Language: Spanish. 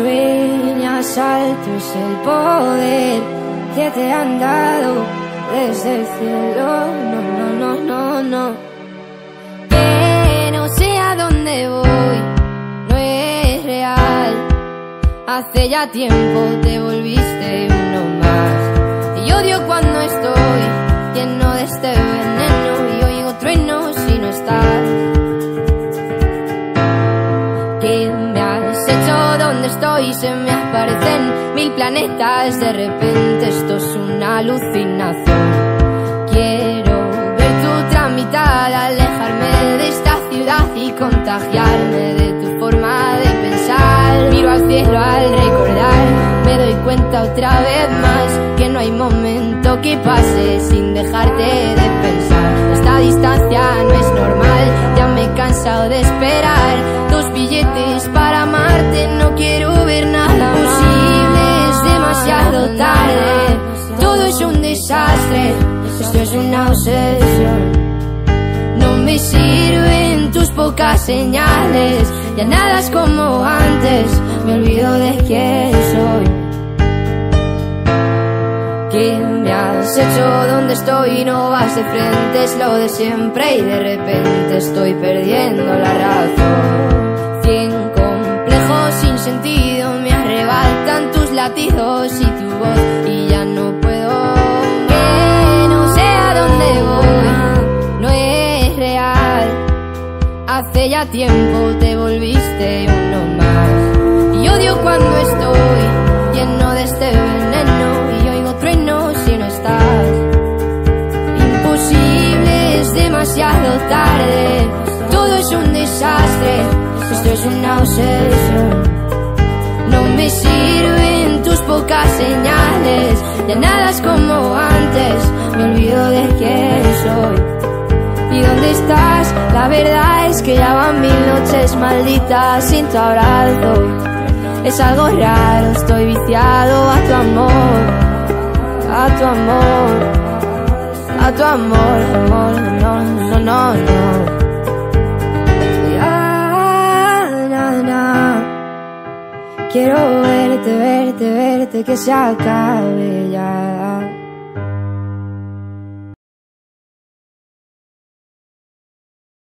sueñas alto es el poder que te han dado desde el cielo. No, no, no, no, no. Que no sé a dónde voy, no es real. Hace ya tiempo te volviste ¿Dónde estoy? Se me aparecen mil planetas. De repente esto es una alucinación. Quiero ver tu tramitada, alejarme de esta ciudad y contagiarme de tu forma de pensar. Miro al cielo al recordar, me doy cuenta otra vez más que no hay momento que pase sin dejarte de pensar. Esta distancia no es normal, ya me he cansado de desastre, esto es una obsesión. No me sirven tus pocas señales, ya nada es como antes, me olvido de quién soy. ¿Qué me has hecho? ¿Dónde estoy? No vas de frente, es lo de siempre y de repente estoy perdiendo la razón. Cien complejos sin sentido me arrebatan tus latidos y tu voz y ya no Hace ya tiempo te volviste uno más. Y odio cuando estoy lleno de este veneno y oigo truenos si no estás. Imposible, es demasiado tarde. Todo es un desastre, esto es una obsesión. No me sirven tus pocas señales, ya nada es como La verdad es que ya van mil noches malditas sin tu abrazo. Es algo raro, estoy viciado a tu amor, a tu amor, a tu amor, amor, no, no, no, no. Quiero verte, verte, verte, que se acabe ya.